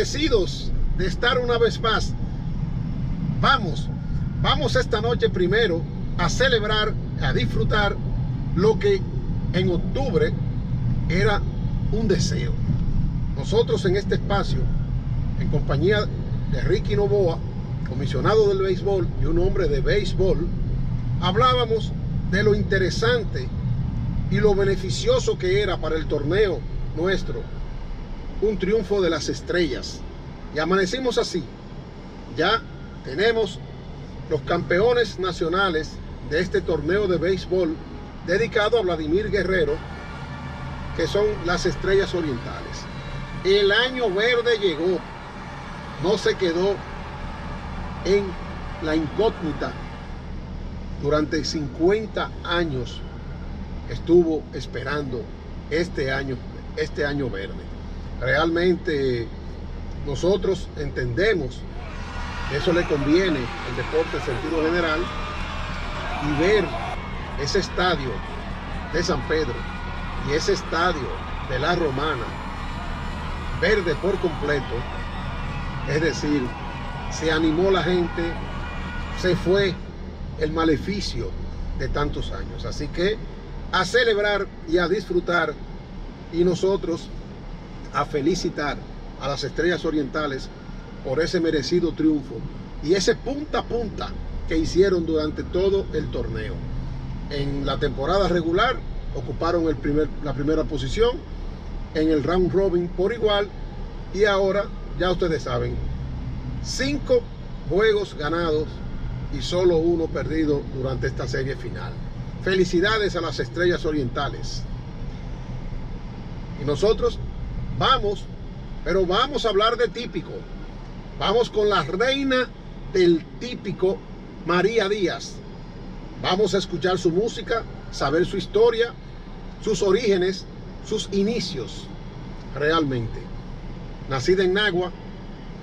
de estar una vez más. Vamos, vamos esta noche primero a celebrar, a disfrutar lo que en octubre era un deseo. Nosotros en este espacio, en compañía de Ricky Novoa, comisionado del béisbol y un hombre de béisbol, hablábamos de lo interesante y lo beneficioso que era para el torneo nuestro un triunfo de las estrellas. Y amanecimos así. Ya tenemos los campeones nacionales de este torneo de béisbol dedicado a Vladimir Guerrero, que son las estrellas orientales. El año verde llegó, no se quedó en la incógnita. Durante 50 años estuvo esperando este año, este año verde. Realmente nosotros entendemos que eso le conviene al deporte en sentido general y ver ese estadio de San Pedro y ese estadio de la Romana verde por completo, es decir, se animó la gente, se fue el maleficio de tantos años. Así que a celebrar y a disfrutar y nosotros a felicitar a las estrellas orientales por ese merecido triunfo y ese punta a punta que hicieron durante todo el torneo. En la temporada regular ocuparon el primer, la primera posición, en el round robin por igual y ahora, ya ustedes saben, cinco juegos ganados y solo uno perdido durante esta serie final. Felicidades a las estrellas orientales. Y nosotros vamos, pero vamos a hablar de típico. Vamos con la reina del típico, María Díaz. Vamos a escuchar su música, saber su historia, sus orígenes, sus inicios, realmente. Nacida en Nagua,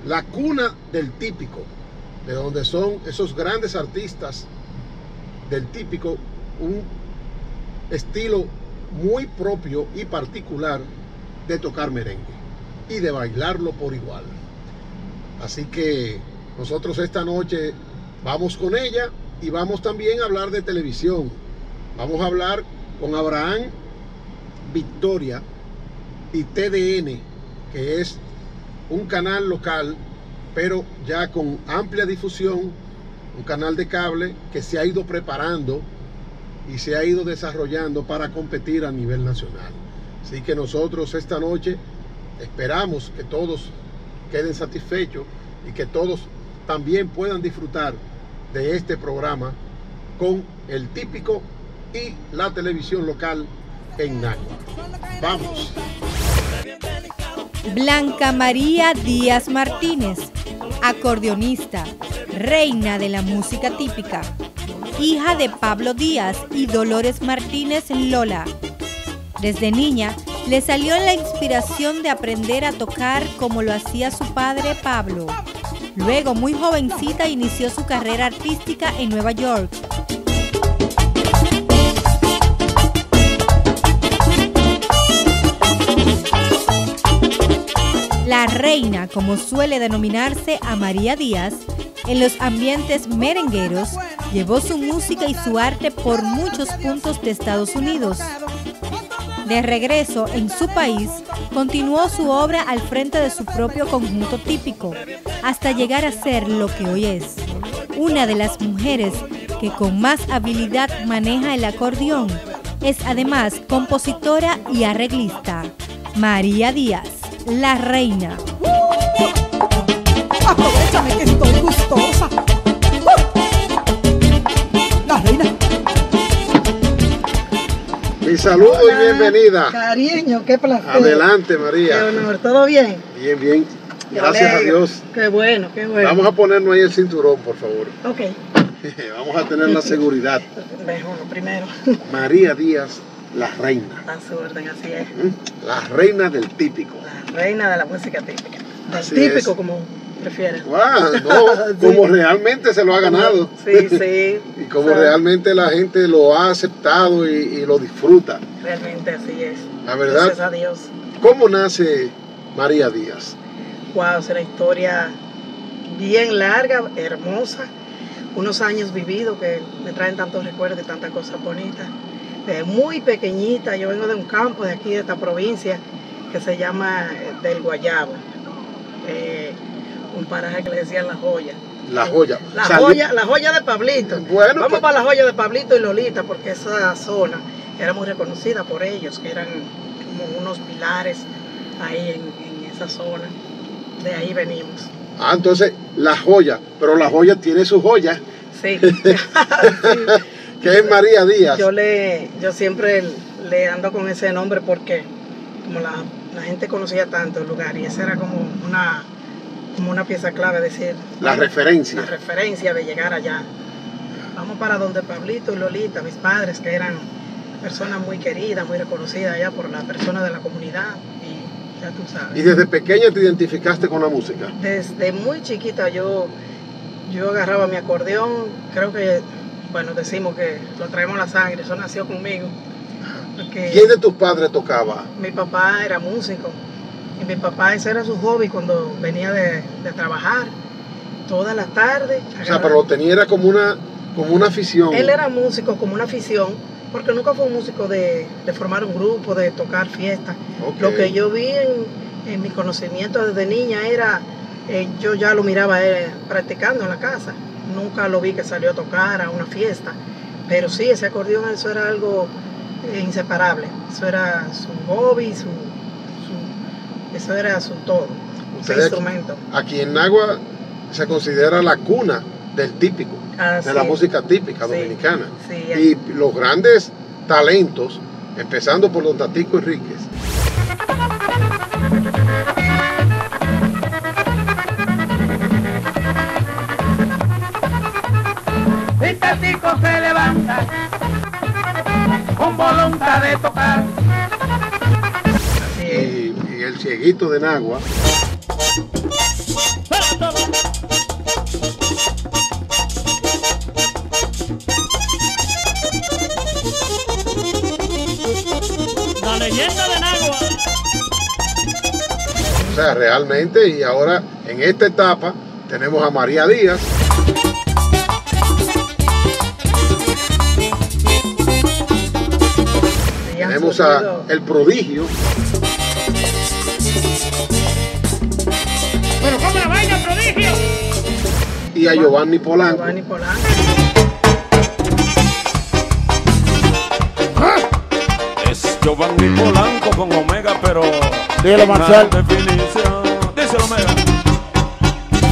la cuna del típico, de donde son esos grandes artistas del típico, un estilo muy propio y particular de tocar merengue y de bailarlo por igual. Así que nosotros esta noche vamos con ella y vamos también a hablar de televisión. Vamos a hablar con Abraham Victoria y TDN, que es un canal local, pero ya con amplia difusión, un canal de cable que se ha ido preparando y se ha ido desarrollando para competir a nivel nacional. Así que nosotros esta noche esperamos que todos queden satisfechos y que todos también puedan disfrutar de este programa con el típico y la televisión local en Nagua. Vamos. Blanca María Díaz Martínez, acordeonista, reina de la música típica, hija de Pablo Díaz y Dolores Martínez Lola. Desde niña le salió la inspiración de aprender a tocar como lo hacía su padre Pablo. Luego, muy jovencita, inició su carrera artística en Nueva York. La reina, como suele denominarse a María Díaz, en los ambientes merengueros, llevó su música y su arte por muchos puntos de Estados Unidos. De regreso en su país, continuó su obra al frente de su propio conjunto típico, hasta llegar a ser lo que hoy es, una de las mujeres que con más habilidad maneja el acordeón. Es además compositora y arreglista. María Díaz, la reina. Aprovechame que estoy. Mi saludo y bienvenida. Cariño, qué placer. Adelante, Qué María. honor, ¿todo bien? Bien, bien. Gracias a. Dios. Qué bueno, qué bueno. Vamos a ponernos ahí el cinturón, por favor. Ok, Vamos a tener la seguridad. mejor primero. María Díaz, la reina. A su orden, así es. La reina del típico. La reina de la música típica. Del Así típico, es. como no, como realmente se lo ha ganado. Sí, sí. Y como realmente la gente lo ha aceptado y, y lo disfruta. Realmente así es. La verdad. Gracias a Dios. ¿Cómo nace María Díaz? wow, es una historia bien larga, hermosa, unos años vividos que me traen tantos recuerdos y tantas cosas bonitas. Muy pequeñita, yo vengo de un campo de aquí, de esta provincia, que se llama Del Guayabo, eh, un paraje que le decían La Joya. La joya. La Salí- joya, la joya de Pablito. Bueno, Vamos pues- para la joya de Pablito y Lolita, porque esa zona era muy reconocida por ellos, que eran como unos pilares ahí en, en esa zona. De ahí venimos. Ah, entonces, la joya. Pero la joya tiene su joya, Sí. que es María Díaz. yo le, yo siempre le ando con ese nombre porque como la, la gente conocía tanto el lugar y esa era como una, como una pieza clave, decir, La referencia. la referencia de llegar allá. Vamos para donde Pablito y Lolita, mis padres, que eran personas muy queridas, muy reconocidas allá por las personas de la comunidad. Y ya tú Y sabes. desde pequeña te identificaste con la música. Desde muy chiquita yo, yo agarraba mi acordeón, creo que, bueno, decimos que lo traemos a la sangre, eso nació conmigo. ¿Quién de tus padres tocaba? mi papá era músico y mi papá ese era su hobby cuando venía de, de trabajar todas las tardes. O sea, pero lo tenía era como una, como una afición. Él era músico como una afición, porque nunca fue un músico de, de formar un grupo, de tocar fiestas. Lo que yo vi en, en mi conocimiento desde niña era, eh, yo ya lo miraba eh, practicando en la casa. Nunca lo vi que salió a tocar a una fiesta. Pero sí, ese acordeón, eso era algo eh, inseparable. Eso era su hobby, su- eso era su todo, su instrumento. Aquí en Nagua se considera la cuna del típico, de la música típica Sí, dominicana. sí, y los grandes talentos, empezando por Don Tatico Enríquez, Y Tatico se levanta con voluntad de tocar. Cieguito de Nagua, La leyenda de Nagua. o sea, realmente, y ahora en esta etapa tenemos a María Díaz, tenemos a El Prodigio, y a Giovanni Polanco. Giovanni Polanco. Es Giovanni Polanco con Omega, pero. Dígalo, Marcial. definición. Díselo, Omega.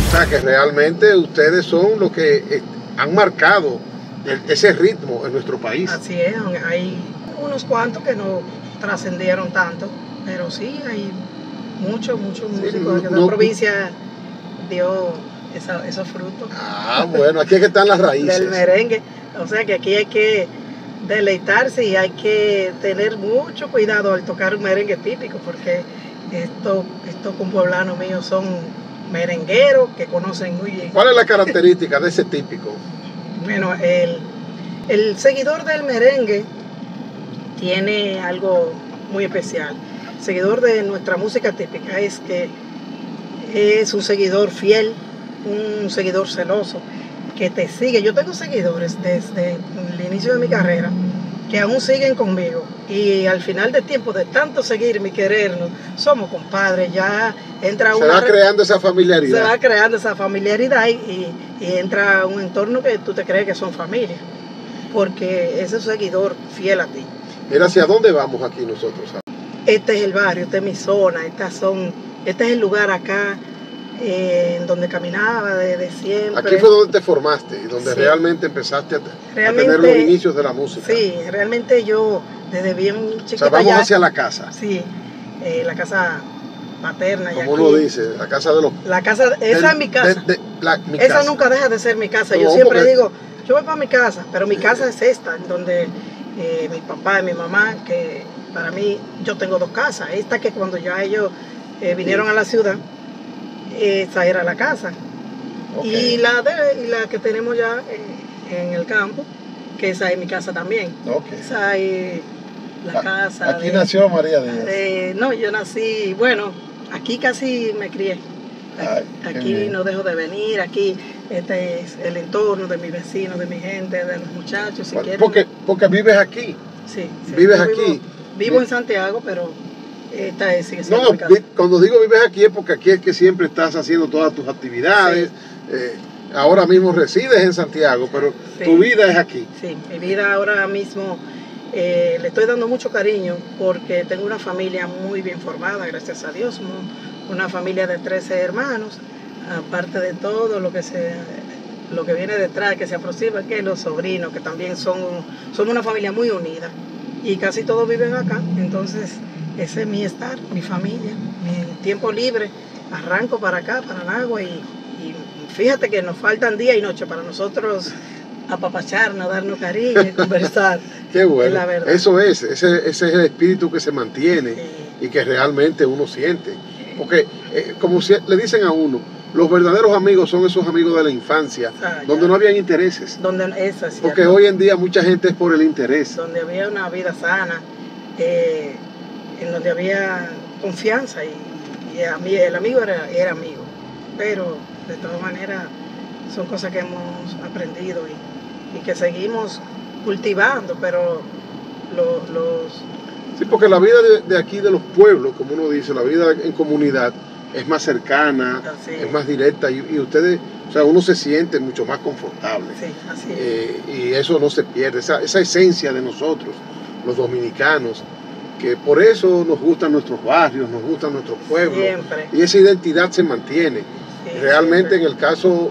O sea, que realmente ustedes son los que eh, han marcado el- ese ritmo en nuestro país. Así es, hay unos cuantos que no trascendieron tanto, pero sí hay muchos, muchos músicos no- la provincia dio esa- esos frutos Ah, bueno, aquí es que están las raíces. del merengue. O sea que aquí hay que deleitarse y hay que tener mucho cuidado al tocar un merengue típico, porque estos estos compueblanos míos son merengueros que conocen muy bien. ¿Cuál es la característica de ese típico? Bueno, el, el seguidor del merengue tiene algo muy especial. El seguidor de nuestra música típica es que es un seguidor fiel, un seguidor celoso, que te sigue. Yo tengo seguidores desde el inicio de mi carrera que aún siguen conmigo y al final del tiempo de tanto seguirme y querernos, somos compadres, ya entra Se una va re- creando esa se va familiaridad. creando esa familiaridad y, y- y entra un entorno que tú te crees que son familia, porque ese es un seguidor fiel a ti. Mira hacia dónde vamos aquí nosotros. Este es el barrio, esta es mi zona, estas son, este es el lugar acá eh, en donde caminaba desde siempre. Aquí fue donde te formaste y donde Sí. realmente empezaste a, tener los inicios de la música. Sí, realmente yo desde bien O chiquita sea, vamos ya- hacia la casa, Sí, eh, la casa paterna. como uno dice, la casa de los... La casa, esa es mi casa. de- de- la- mi Esa casa. nunca deja de ser mi casa. No, Yo siempre porque- digo, yo voy para mi casa, pero mi casa es esta, en donde eh, mi papá y mi mamá, que para mí yo tengo dos casas. Esta que cuando ya ellos eh, vinieron a la ciudad, esa era la casa. Y, la de, y la que tenemos ya en, en el campo, que esa es mi casa también. Esa es la casa. Aquí de- nació María Díaz. de- no, yo nací, bueno, aquí casi me crié. Ay, Aquí no dejo de venir, aquí este es el entorno de mis vecinos, de mi gente, de los muchachos. Si quieren, porque, porque vives aquí. sí, sí, vives aquí. Vivo, vivo en Santiago, pero esta es, sigue siendo No, cuando digo vives aquí es porque aquí es que siempre estás haciendo todas tus actividades. eh, ahora mismo resides en Santiago, pero Sí. tu vida es aquí. Sí, mi vida ahora mismo eh, le estoy dando mucho cariño porque tengo una familia muy bien formada, gracias a Dios. Una familia de 13 hermanos, aparte de todo lo que se lo que viene detrás, que se aproxima, que los sobrinos, que también son, somos una familia muy unida y casi todos viven acá. Entonces, ese es mi estar, mi familia, mi tiempo libre. Arranco para acá, para Nagua y, y fíjate que nos faltan día y noche para nosotros apapacharnos, darnos cariño y conversar. Qué bueno. Es. Eso es, ese, ese es el espíritu que se mantiene Sí. y que realmente uno siente. Porque, eh, como si- le dicen a uno, los verdaderos amigos son esos amigos de la infancia, Ah, donde no habían intereses. Donde, eso Porque hoy en día mucha gente es por el interés. donde había una vida sana, eh, en donde había confianza y, y a mí- el amigo era, era amigo. Pero de todas maneras son cosas que hemos aprendido y, y que seguimos cultivando, pero lo- los... Sí, porque la vida de, de aquí, de los pueblos, como uno dice, la vida en comunidad es más cercana, Así es. más directa y, y ustedes, o sea, uno se siente mucho más confortable. Sí, así es. Eh, y eso no se pierde, esa, esa esencia de nosotros, los dominicanos, que por eso nos gustan nuestros barrios, nos gustan nuestros pueblos, Siempre. y esa identidad se mantiene. Sí, Realmente en el caso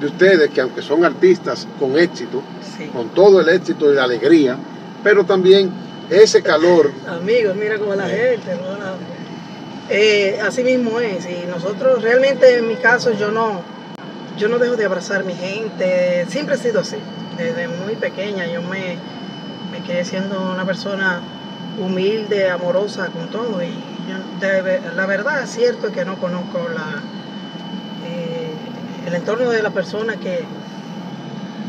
de ustedes, que aunque son artistas con éxito, Sí. con todo el éxito y la alegría, pero también ese calor, Amigos, mira cómo la gente, ¿no? La- Eh, así mismo es, y nosotros realmente en mi caso yo no, yo no dejo de abrazar a mi gente, siempre he sido así, desde muy pequeña yo me, me quedé siendo una persona humilde, amorosa con todo, y yo, de la verdad es cierto que no conozco la, eh, el entorno de la persona que,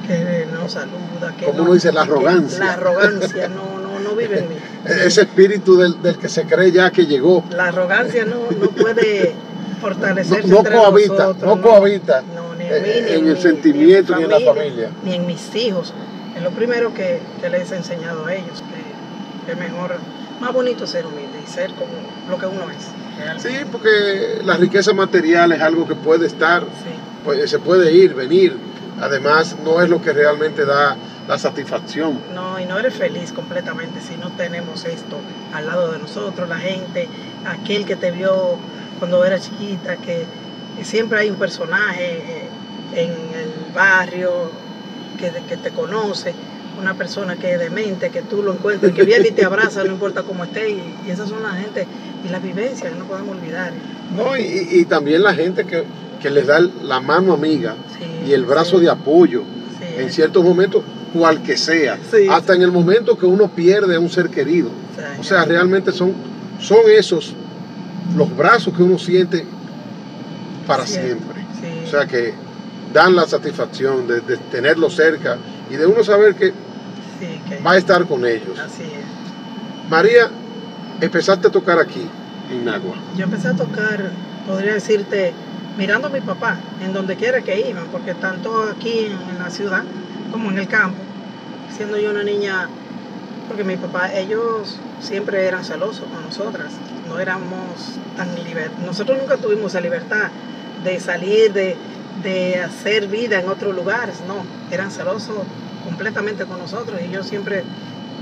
que no saluda, que Como no- dice, la arrogancia. La arrogancia no, no, no vive en mí. ese espíritu del, del que se cree ya que llegó, La arrogancia no, no puede fortalecerse No- no entre cohabita, nosotros, no cohabita no, ni eh, en, mí, ni en mi- el sentimiento ni en la familia. ni en mis hijos. Es lo primero que, que les he enseñado a ellos, que es mejor, más bonito ser humilde y ser como lo que uno es. realmente. Sí, porque la riqueza material es algo que puede estar, Sí, pues, se puede ir, venir. Además, no es lo que realmente da la satisfacción. No, y no eres feliz completamente si no tenemos esto al lado de nosotros, la gente, aquel que te vio cuando era chiquita, que siempre hay un personaje eh, en el barrio que, que te conoce, una persona que es demente, que tú lo encuentras, que viene y te abraza, no importa cómo esté, y, y esas son la gente y las vivencias que no podemos olvidar. ¿no? Y, y- también la gente que, que les da la mano amiga Sí, y el brazo sí, de apoyo sí, en ciertos momentos, cual que sea. Hasta en el momento que uno pierde a un ser querido. O sea, realmente son, son esos los brazos que uno siente para siempre. O sea, que dan la satisfacción de, de tenerlo cerca y de uno saber que Sí, que- va a estar con ellos. así es. María, empezaste a tocar aquí, en Nagua. Yo empecé a tocar, podría decirte, mirando a mi papá, en donde quiera que iban, porque tanto aquí en, la ciudad como en el campo, siendo yo una niña, porque mi papá, ellos siempre eran celosos con nosotras, no éramos tan libertad, nosotros nunca tuvimos esa libertad de salir, de, de hacer vida en otros lugares, no, eran celosos completamente con nosotros y yo siempre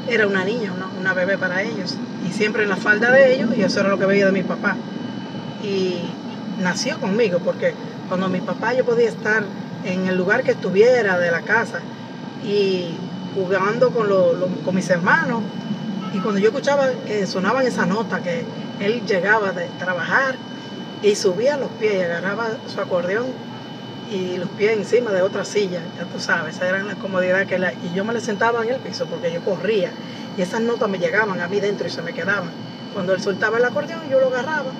era una niña, una, una bebé para ellos, y siempre en la falda de ellos, y eso era lo que veía de mi papá. Y nació conmigo, porque cuando mi papá yo podía estar en el lugar que estuviera de la casa y jugando con, lo- con mis hermanos, y cuando yo escuchaba que sonaban esa nota, que él llegaba de trabajar y subía los pies y agarraba su acordeón y los pies encima de otra silla, ya tú sabes, esa era la comodidad que la, y yo me le sentaba en el piso porque yo corría y esas notas me llegaban a mí dentro y se me quedaban. Cuando él soltaba el acordeón yo lo agarraba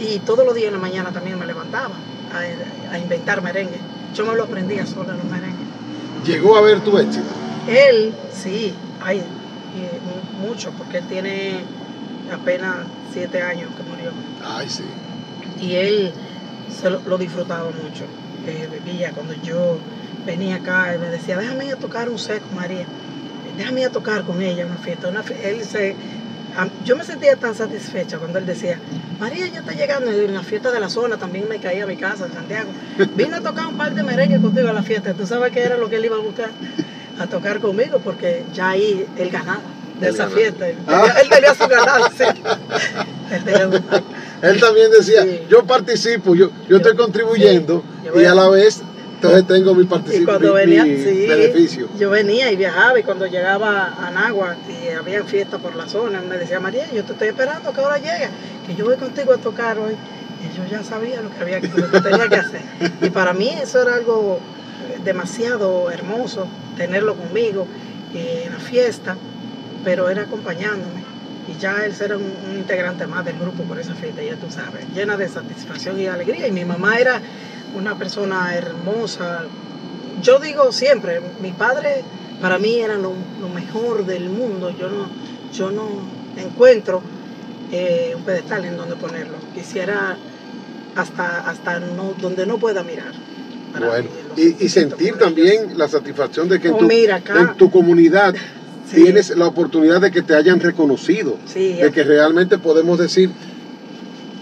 y todos los días en la mañana también me levantaba a, a inventar merengue. Yo me lo aprendía solo los merengues. Llegó a ver tu éxito. Él, sí, hay y mucho porque él tiene apenas siete años que murió. Ay, sí. y él se lo, lo disfrutaba mucho. Eh, vivía cuando yo venía acá y me decía, déjame ir a tocar un seco, María. Déjame ir a tocar con ella una fiesta. Una fie-". Él se, yo me sentía tan satisfecha cuando él decía, María ya está llegando en la fiesta de la zona también me caía a mi casa en Santiago. Vine a tocar un par de merengue contigo a la fiesta. ¿Tú sabes qué era lo que él iba a buscar? A tocar conmigo porque ya ahí él ganaba de Él esa ganaba. fiesta. Él Ah. tenía, él tenía su ganancia. Él tenía su- Él también decía, Sí. yo participo, yo, yo estoy contribuyendo sí, yo y a la vez entonces tengo mi Y participación, venía, mi sí, beneficio. yo venía y viajaba y cuando llegaba a Nagua y había fiesta por la zona, me decía María, yo te estoy esperando que ahora llega, que yo voy contigo a tocar hoy. Y yo ya sabía lo que había lo que tenía que hacer. Y para mí eso era algo demasiado hermoso, tenerlo conmigo eh, en la fiesta, pero era acompañándome. Y ya él era un, un integrante más del grupo por esa fiesta, ya tú sabes, llena de satisfacción y alegría. Y mi mamá era una persona hermosa. Yo digo siempre, mi padre para mí era lo, lo mejor del mundo. Yo no, yo no encuentro eh, un pedestal en donde ponerlo. Quisiera hasta, hasta no, donde no pueda mirar. Bueno, mí, y, sentir también la satisfacción de que en Oh, tu, mira, acá. en tu comunidad Sí. tienes la oportunidad de que te hayan reconocido, Sí, de que realmente podemos decir,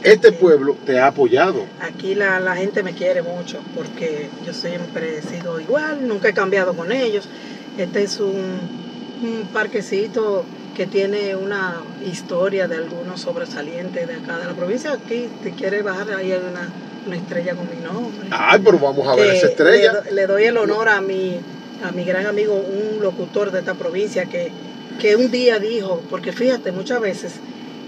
este pueblo te ha apoyado. Aquí la, la gente me quiere mucho porque yo siempre he sido igual, nunca he cambiado con ellos. Este es un, un parquecito que tiene una historia de algunos sobresalientes de acá de la provincia. Aquí, si quieres bajar, ahí hay una, una estrella con mi nombre. Ay, pero vamos a ver esa estrella. Le, do- le doy el honor a mi, a mi gran amigo, un locutor de esta provincia, que, que un día dijo, porque fíjate, muchas veces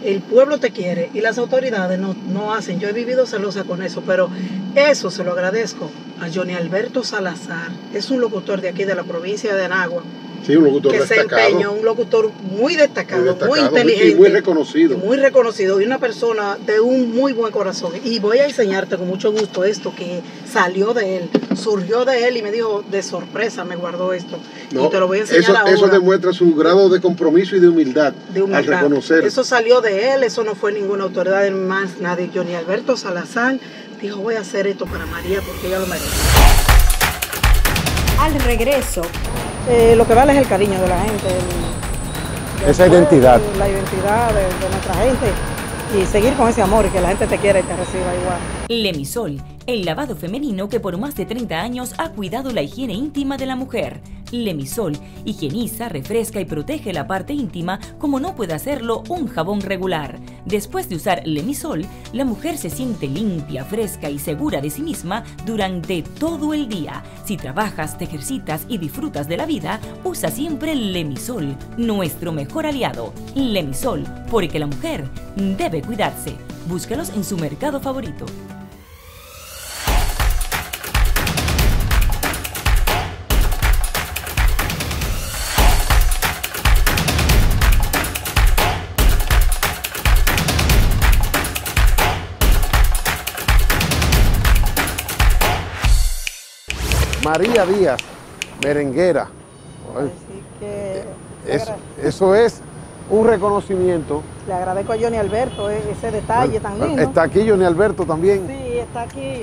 el pueblo te quiere y las autoridades no, no hacen. Yo he vivido celosa con eso, pero eso se lo agradezco a Johnny Alberto Salazar. Es un locutor de aquí de la provincia de Anagua, Sí, un locutor que se destacado. empeña, un locutor muy destacado, muy, destacado, inteligente. y muy reconocido. y muy reconocido y una persona de un muy buen corazón. Y voy a enseñarte con mucho gusto esto que salió de él, surgió de él y me dijo de sorpresa, me guardó esto. No, y te lo voy a enseñar eso, ahora. eso demuestra su grado de compromiso y de humildad, de humildad. al reconocer. Eso salió de él, eso no fue ninguna autoridad más, nadie. Johnny Alberto Salazar dijo, voy a hacer esto para María porque ella lo merece. Al regreso, Eh, lo que vale es el cariño de la gente. el- Esa identidad. La identidad de, de nuestra gente. Y seguir con ese amor y que la gente te quiera y te reciba igual. Lemisol, el lavado femenino que por más de 30 años ha cuidado la higiene íntima de la mujer. Lemisol higieniza, refresca y protege la parte íntima como no puede hacerlo un jabón regular. Después de usar Lemisol, la mujer se siente limpia, fresca y segura de sí misma durante todo el día. Si trabajas, te ejercitas y disfrutas de la vida, usa siempre Lemisol, nuestro mejor aliado. Lemisol, porque la mujer debe cuidarse. Búscalos en su mercado favorito. María Díaz, merenguera. Así que es- eso es un reconocimiento. le agradezco a Johnny Alberto eh, ese detalle tan lindo. Está aquí Johnny Alberto también. Sí, está aquí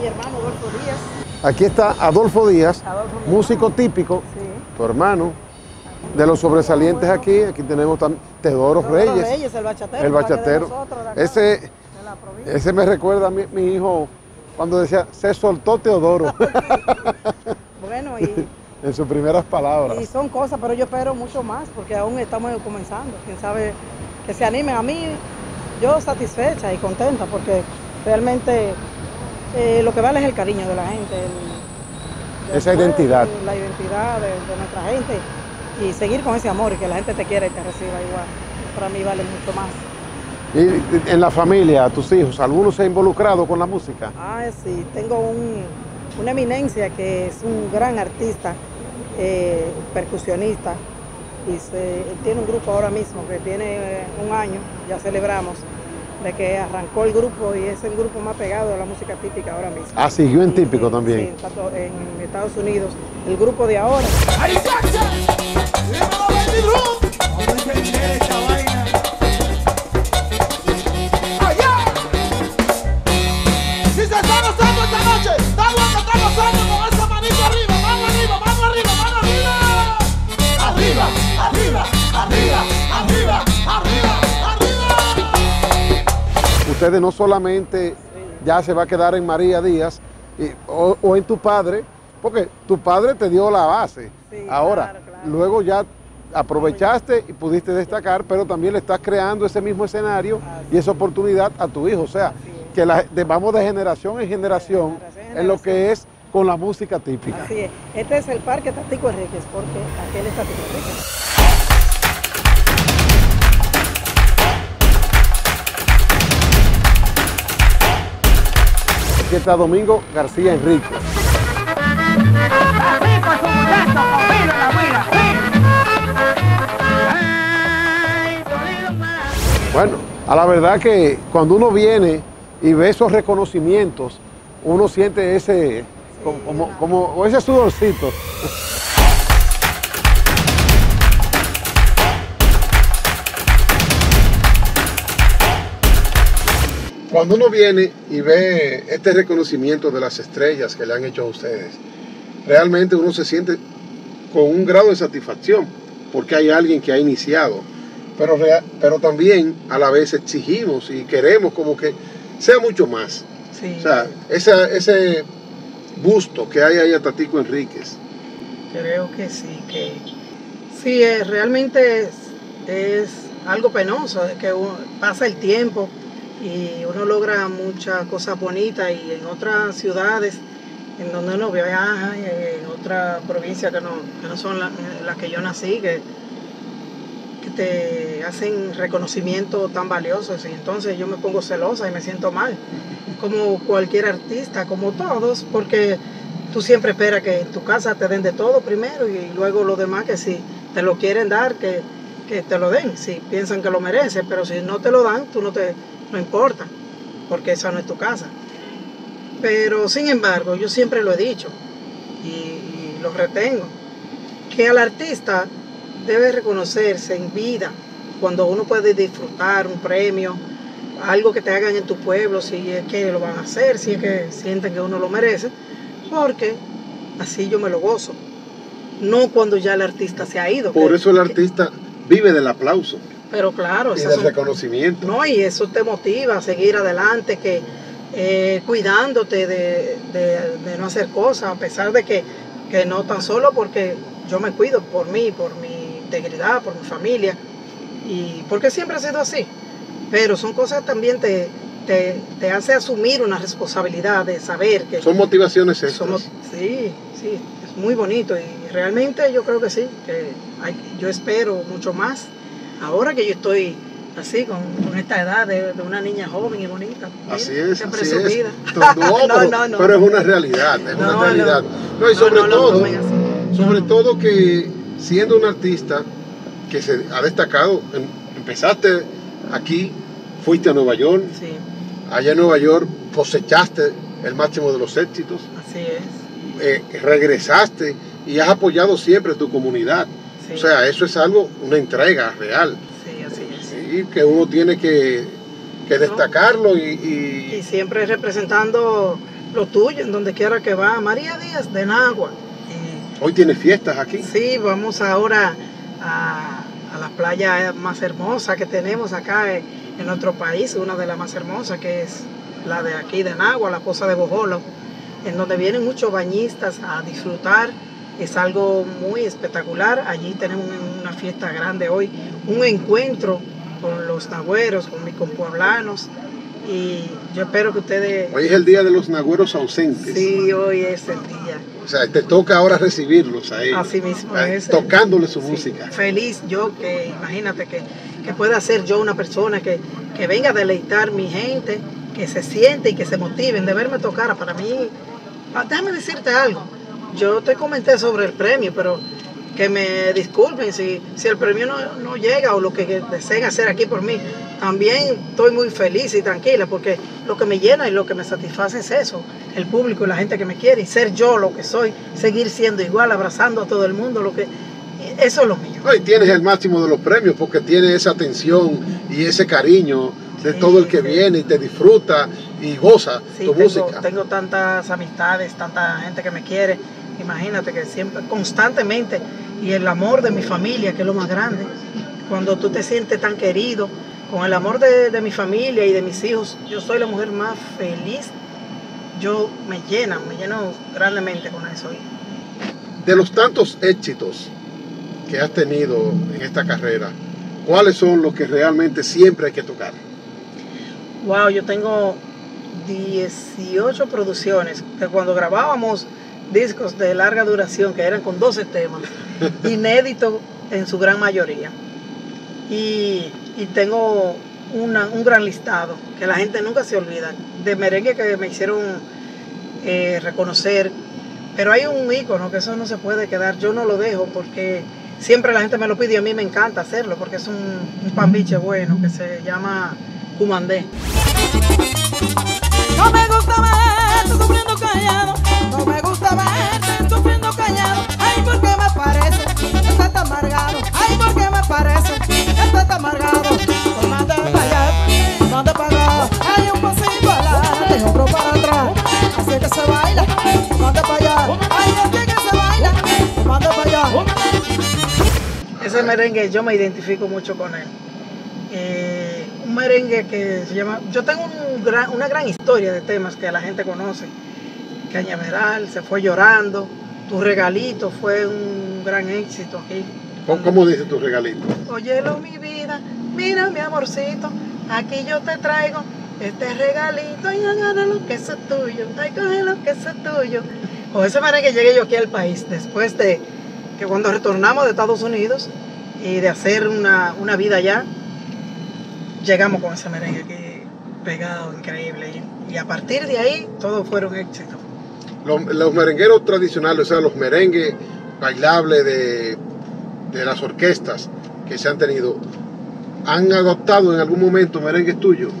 mi hermano Adolfo Díaz. Aquí está Adolfo Díaz, Adolfo, músico típico, Sí. tu hermano. De los sobresalientes aquí, aquí tenemos también Teodoro Reyes, Reyes, el bachatero. el bachatero. nosotros, de acá, Ese, ese me recuerda a mi, mi hijo cuando decía, se soltó Teodoro Bueno, y, en sus primeras palabras. y son cosas, pero yo espero mucho más porque aún estamos comenzando. Quién sabe que se animen a mí. Yo satisfecha y contenta porque realmente eh, lo que vale es el cariño de la gente. el- Esa identidad. La identidad de, de nuestra gente y seguir con ese amor y que la gente te quiera y te reciba igual. Para mí vale mucho más. Y en la familia, tus hijos, ¿algunos se han involucrado con la música? Ah, sí, tengo un- una eminencia que es un gran artista, eh, percusionista, y se- tiene un grupo ahora mismo que tiene un año, ya celebramos, de que arrancó el grupo y es el grupo más pegado de la música típica ahora mismo. Ah, siguió en típico Sí, también. Sí, en Estados Unidos, el grupo de ahora. arriba, arriba, arriba, arriba. Ustedes no solamente ya se va a quedar en María Díaz y, o, en tu padre, porque tu padre te dio la base. Sí, Ahora, luego ya aprovechaste y pudiste destacar, pero también le estás creando ese mismo escenario y esa oportunidad a tu hijo. O sea, que vamos de generación en generación, en lo que es con la música típica. Así es. Este es el Parque Tatico Enríquez, porque aquel es Tatico Enríquez. Está Domingo García Enrique. Bueno, a la verdad que cuando uno viene y ve esos reconocimientos, uno siente ese, como, como, ese sudorcito. Cuando uno viene y ve este reconocimiento de las estrellas que le han hecho a ustedes, realmente uno se siente con un grado de satisfacción porque hay alguien que ha iniciado pero, pero también a la vez exigimos y queremos como que sea mucho más. O sea, ese busto que hay ahí a Tatico Enríquez. Creo que sí, que sí, realmente es, algo penoso, es que pasa el tiempo y uno logra muchas cosas bonitas y en otras ciudades en donde uno viaja, en otras provincias que no, que no son las que yo nací, que que te hacen reconocimiento tan valiosos y entonces yo me pongo celosa y me siento mal, como cualquier artista, como todos, porque tú siempre esperas que en tu casa te den de todo primero y luego lo demás que si te lo quieren dar, que, te lo den, si piensan que lo mereces, pero si no te lo dan, tú no te no importa, porque esa no es tu casa. Pero sin embargo, yo siempre lo he dicho y, y lo retengo, que al artista debe reconocerse en vida cuando uno puede disfrutar un premio, algo que te hagan en tu pueblo, si es que lo van a hacer, si es que sienten que uno lo merece, porque así yo me lo gozo. No cuando ya el artista se ha ido. Por eso el artista vive del aplauso. Pero claro, y del reconocimiento. No, y eso te motiva a seguir adelante, que eh, cuidándote de, no hacer cosas, a pesar de que, que no tan solo porque yo me cuido por mí, por mi integridad, por mi familia, y porque siempre ha sido así. Pero son cosas que también te, te, hace asumir una responsabilidad de saber que... Son motivaciones Somos, sí, sí, es muy bonito y realmente yo creo que sí, que hay, yo espero mucho más. Ahora que yo estoy así, con, esta edad de, una niña joven y bonita. así es, así es. No, no, no, pero es una realidad, es una realidad. No, y sobre todo, sobre todo que siendo un artista que se ha destacado, em, empezaste aquí, fuiste a Nueva York, allá en Nueva York cosechaste el máximo de los éxitos. Así es. Eh, regresaste y has apoyado siempre tu comunidad. O sea, eso es algo, una entrega real. Sí, así es. Y que uno tiene que, destacarlo y, y... siempre representando lo tuyo en donde quiera que va. María Díaz de Nagua. Hoy tiene fiestas aquí. Sí, vamos ahora a, la playa más hermosa que tenemos acá en, nuestro país, una de las más hermosas que es la de aquí de Nagua, la Poza de Bojolo, en donde vienen muchos bañistas a disfrutar. Es algo muy espectacular. Allí tenemos una fiesta grande hoy, un encuentro con los nagüeros, con mis compueblanos y yo espero que ustedes... Hoy es el día de los nagüeros ausentes. Sí, hoy es el día. O sea, te toca ahora recibirlos ahí. Así mismo es. Tocándole su música. Feliz yo que, imagínate que, que pueda ser yo una persona que, que venga a deleitar mi gente, que se siente y que se motiven de verme tocar. Para mí, ah, déjame decirte algo. Yo te comenté sobre el premio, pero que me disculpen si, si el premio no, llega o lo que deseen hacer aquí por mí. También estoy muy feliz y tranquila porque lo que me llena y lo que me satisface es eso, el público y la gente que me quiere y ser yo lo que soy, seguir siendo igual, abrazando a todo el mundo, lo que eso es lo mío. y tienes el máximo de los premios porque tienes esa atención y ese cariño de todo el que viene y te disfruta y goza tu música. Tengo tantas amistades, tanta gente que me quiere. Imagínate que siempre, constantemente y el amor de mi familia, que es lo más grande. Cuando tú te sientes tan querido con el amor de, de mi familia y de mis hijos, yo soy la mujer más feliz. Yo me llena, me lleno grandemente con eso. De los tantos éxitos que has tenido en esta carrera, ¿cuáles son los que realmente siempre hay que tocar? Wow, yo tengo 18 producciones cuando grabábamos discos de larga duración, que eran con 12 temas, inéditos en su gran mayoría. Y, y tengo una- un gran listado, que la gente nunca se olvida, de merengue que me hicieron eh, reconocer. Pero hay un ícono que eso no se puede quedar, yo no lo dejo porque siempre la gente me lo pide y a mí me encanta hacerlo, porque es un, un pambiche bueno que se llama Cumandé. No me gusta verte sufriendo callado. No me gusta verte sufriendo callado. Ay, porque me parece que estás amargado. Ay, porque me parece que estás amargado. Pues manda para allá, manda para acá. Hay un pasito adelante, otro para atrás. Así que se baila, manda para allá. Ay, así que se baila, manda para allá. Ese merengue yo me identifico mucho con él. Eh, un merengue que se llama... Yo tengo un gran- una gran historia de temas que la gente conoce. Cañaveral, se fue llorando. Tu regalito fue un gran éxito aquí. ¿Cómo, cómo dice tu regalito? Óyelo mi vida, mira mi amorcito, aquí yo te traigo este regalito y agarra lo que es tuyo, ay coge lo que es tuyo. Con ese merengue llegué yo aquí al país, después de que cuando retornamos de Estados Unidos y de hacer una, una vida allá, llegamos con ese merengue aquí pegado, increíble. Y, y a partir de ahí, todos fueron éxitos. Los, los merengueros tradicionales, o sea, los merengues bailables de, de las orquestas que se han tenido, ¿han adoptado en algún momento merengues tuyos?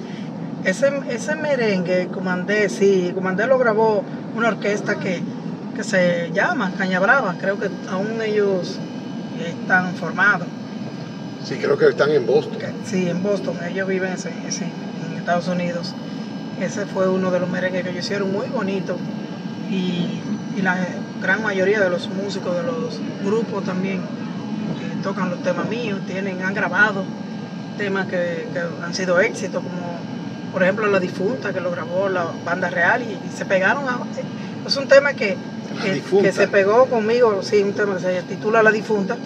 Ese, ese merengue, Comandé, sí, Comandé lo grabó una orquesta que, que se llama Caña Brava, creo que aún ellos están formados. Sí, creo que están en Boston. Que- Sí, en Boston, ellos viven ese- ese- en Estados Unidos. Ese fue uno de los merengues que ellos hicieron muy bonito y, y la gran mayoría de los músicos de los grupos también que tocan los temas míos, tienen, han grabado temas que, que han sido éxitos, como por ejemplo La Difunta, que lo grabó la banda real y, y se pegaron. A, es un tema que, que, que se pegó conmigo, sí, un tema que se titula La Difunta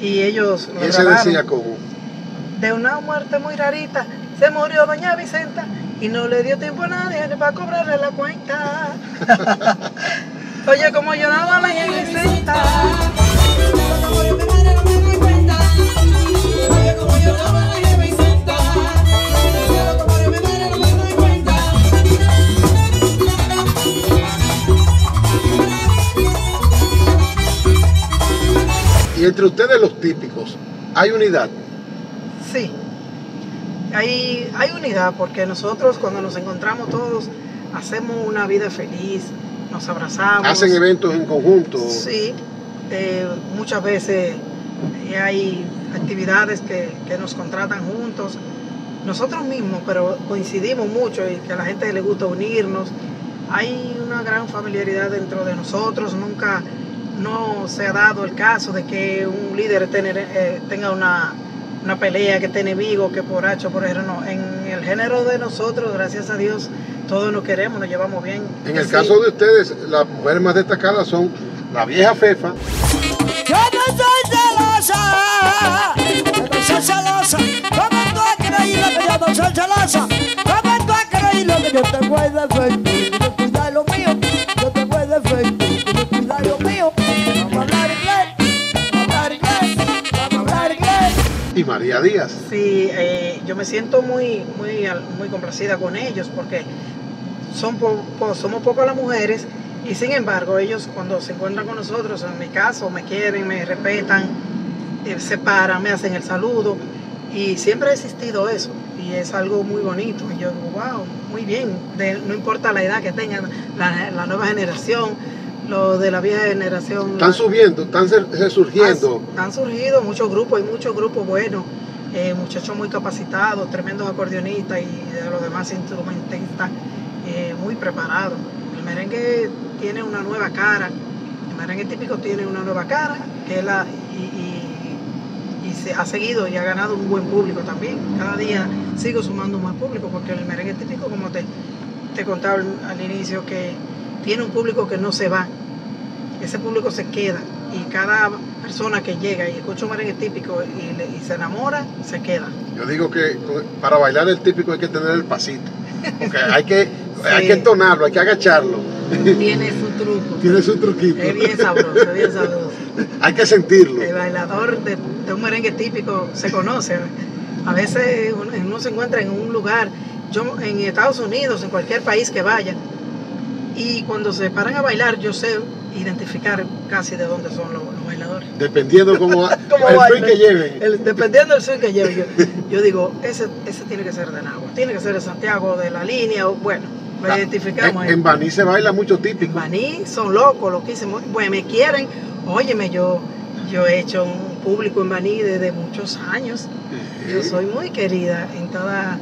y ellos lo Y ese decía como, De una muerte muy rarita se murió doña Vicenta y no le dio tiempo a nadie ni para cobrarle la cuenta. Oye, como lloraba la doña Vicenta. Oye, como lloraba la entre ustedes los típicos, ¿hay unidad? Sí, hay, hay unidad porque nosotros cuando nos encontramos todos hacemos una vida feliz, nos abrazamos. ¿Hacen eventos en conjunto? Sí, eh, muchas veces hay actividades que, que nos contratan juntos. Nosotros mismos, pero coincidimos mucho y que a la gente le gusta unirnos. Hay una gran familiaridad dentro de nosotros. Nunca no se ha dado el caso de que un líder tener- eh, tenga una, una pelea, que tiene vigo, que por H o por R. No, en el género de nosotros, gracias a Dios, todos nos queremos, nos llevamos bien. En el Sí. caso de ustedes, las mujeres más destacadas son la vieja Fefa, Yo no soy celosa, no soy celosa. ¿Cómo tú has creído que yo no soy celosa? ¿Cómo tú has creído que yo tengo el defecto? Yo y María Díaz. Sí, eh, yo me siento muy, muy, muy complacida con ellos porque son po- somos pocas las mujeres y sin embargo ellos cuando se encuentran con nosotros, en mi caso, me quieren, me respetan, eh, se paran, me hacen el saludo y siempre ha existido eso y es algo muy bonito. Y yo digo, wow, muy bien, no importa la edad que tengan, la, la nueva generación, lo de la vieja generación. Están subiendo, están resurgiendo. han, han surgido muchos grupos, hay muchos grupos buenos, eh, muchachos muy capacitados, tremendos acordeonistas y de los demás instrumentistas eh, muy preparados. El merengue tiene una nueva cara, el merengue típico tiene una nueva cara, que es la, y, y- y se ha seguido y ha ganado un buen público también. Cada día sigo sumando más público porque el merengue típico, como te, te contaba al, al inicio, que tiene un público que no se va. Ese público se queda y cada persona que llega y escucha un merengue típico y, le- y se enamora, se queda. Yo digo que para bailar el típico hay que tener el pasito. Porque hay que, hay que entonarlo, hay que agacharlo. Tiene su truco. Tiene su truquito. Es bien sabroso, es bien sabroso. Hay que sentirlo. El bailador de, de un merengue típico se conoce. A veces uno, uno se encuentra en un lugar, yo en Estados Unidos, en cualquier país que vaya, y cuando se paran a bailar, yo sé identificar casi de dónde son los, los bailadores. Dependiendo cómo, Cómo el bailan. swing que lleven. El- dependiendo del swing que lleve, yo, yo digo, ese, ese tiene que ser de Nagua, tiene que ser de Santiago, de la línea, o bueno, lo identificamos. En, en Baní se baila mucho En típico. Baní son locos, loquísimos. Bueno, me quieren. Óyeme, yo, yo he hecho un público en Baní desde muchos años. Yo soy muy querida en toda,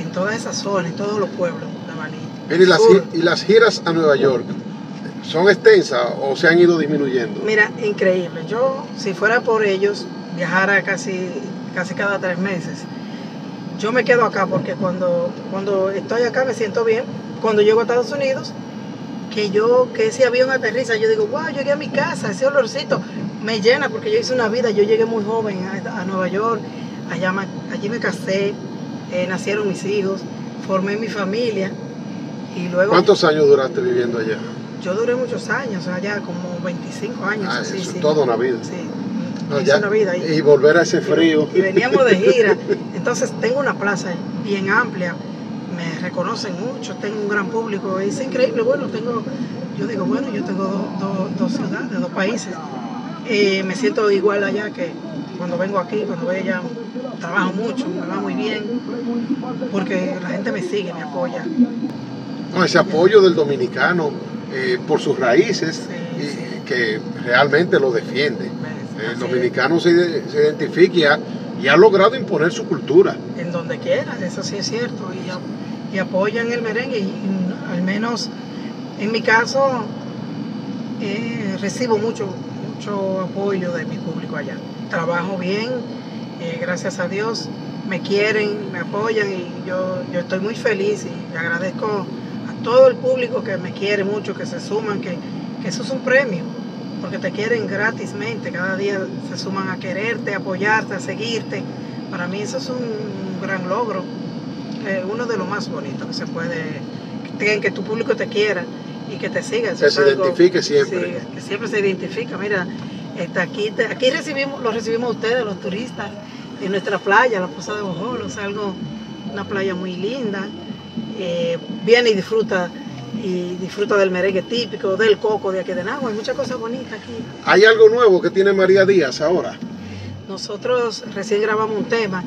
en toda esa zona, en todos los pueblos y las, y las giras a Nueva York, ¿son extensas o se han ido disminuyendo? Mira, increíble. Yo, si fuera por ellos, viajara casi, casi cada tres meses. Yo me quedo acá porque cuando, cuando estoy acá me siento bien. Cuando llego a Estados Unidos, que yo, que ese avión aterriza, yo digo, wow, llegué a mi casa, ese olorcito me llena porque yo hice una vida, yo llegué muy joven a, a Nueva York, allá allí me casé, eh, nacieron mis hijos, formé mi familia y luego ¿Cuántos años duraste viviendo allá? yo duré muchos años, allá como 25 años. Ah, así, eso es sí. toda una vida. Sí, No, ya- una vida y volver a ese frío. Y veníamos de gira. Entonces tengo una plaza bien amplia, me reconocen mucho, tengo un gran público, es increíble. Bueno, tengo, yo digo, bueno, yo tengo do- do- dos ciudades, dos países. Eh, me siento igual allá que cuando vengo aquí, cuando voy allá, trabajo mucho, me va muy bien, porque la gente me sigue, me apoya. No, ese apoyo del dominicano eh, por sus raíces Sí, y sí. que realmente lo defiende. El dominicano se, ide- se identifica y ha, y ha logrado imponer su cultura. en donde quiera, eso sí es cierto, y, ap- y apoyan el merengue, y, y al menos en mi caso eh, recibo mucho, mucho apoyo de mi público allá. Trabajo bien, eh, gracias a Dios, me quieren, me apoyan y yo, yo estoy muy feliz y agradezco todo el público que me quiere mucho, que se suman, que, que eso es un premio, porque te quieren gratismente, cada día se suman a quererte, a apoyarte, a seguirte. Para mí eso es un gran logro, eh, uno de los más bonitos que se puede, que, que tu público te quiera y que te siga. Eso Que se algo- identifique siempre. sí, que siempre se identifica. Mira, está aquí, te- aquí recibimos, lo recibimos a ustedes, los turistas, en nuestra playa, la Posada de Bojolo, es algo, una playa muy linda. Eh, viene y disfruta y disfruta del merengue típico, del coco de aquí de Nagua, hay muchas cosas bonitas aquí. Hay algo nuevo que tiene María Díaz ahora. Nosotros recién grabamos un tema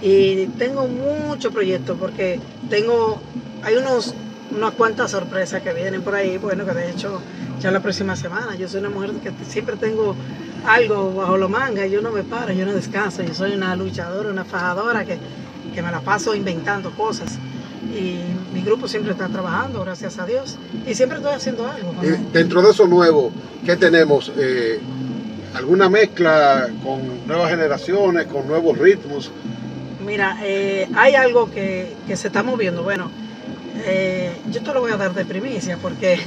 y tengo muchos proyectos porque tengo, hay unos, unas cuantas sorpresas que vienen por ahí, bueno, que de hecho ya la próxima semana, yo soy una mujer que siempre tengo algo bajo la manga, yo no me paro, yo no descanso, yo soy una luchadora, una fajadora que, que me la paso inventando cosas. Y mi grupo siempre está trabajando, gracias a Dios, y siempre estoy haciendo algo. Eh, dentro de eso nuevo, ¿qué tenemos? Eh, ¿Alguna mezcla con nuevas generaciones, con nuevos ritmos? Mira, eh, hay algo que, que se está moviendo. Bueno, eh, yo te lo voy a dar de primicia porque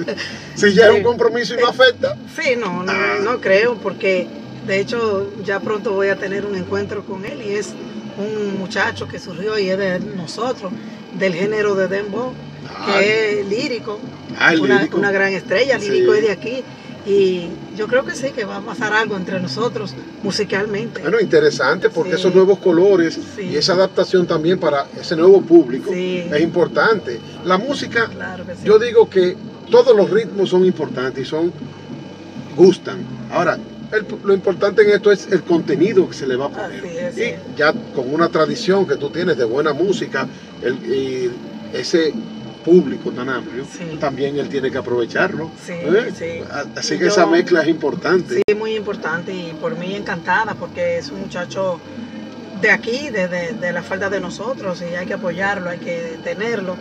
Si ya es un compromiso y no afecta. sí, no, no, no creo porque de hecho ya pronto voy a tener un encuentro con él y es un muchacho que surgió y es de nosotros, del género de Dembow, Ah, que es lírico, ah, una, lírico. una gran estrella, Sí. lírico es de aquí y yo creo que sí, que va a pasar algo entre nosotros musicalmente. Bueno, interesante porque Sí. esos nuevos colores Sí. y esa adaptación también para ese nuevo público es importante. La música, Claro yo digo que todos los ritmos son importantes y son gustan. Ahora, el- lo importante en esto es el contenido que se le va a poner. Es, y ya con una tradición que tú tienes de buena música, el- y ese público tan amplio, Sí. también él tiene que aprovecharlo. Sí, ¿eh? sí. Así que yo- esa mezcla es importante. Sí, muy importante y por mí encantada porque es un muchacho de aquí, de, de- de la falda de nosotros y hay que apoyarlo, hay que tenerlo.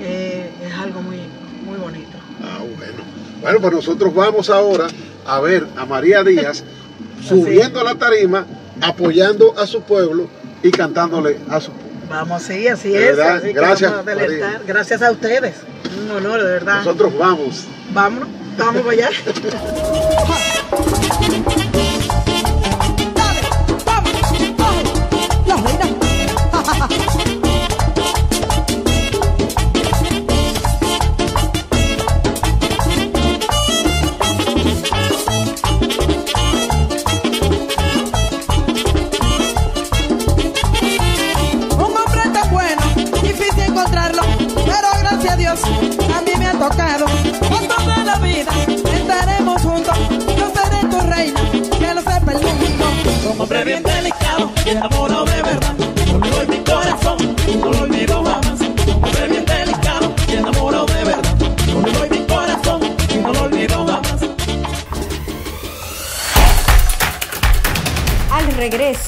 Eh, es algo muy, muy bonito. Ah, bueno. Bueno, pues nosotros vamos ahora a ver a María Díaz subiendo a la tarima apoyando a su pueblo y cantándole a su pueblo. Vamos, sí, así De es. verdad, así que gracias, vamos a. Gracias a ustedes. Un honor, de verdad. Nosotros vamos. Vámonos, vamos para allá.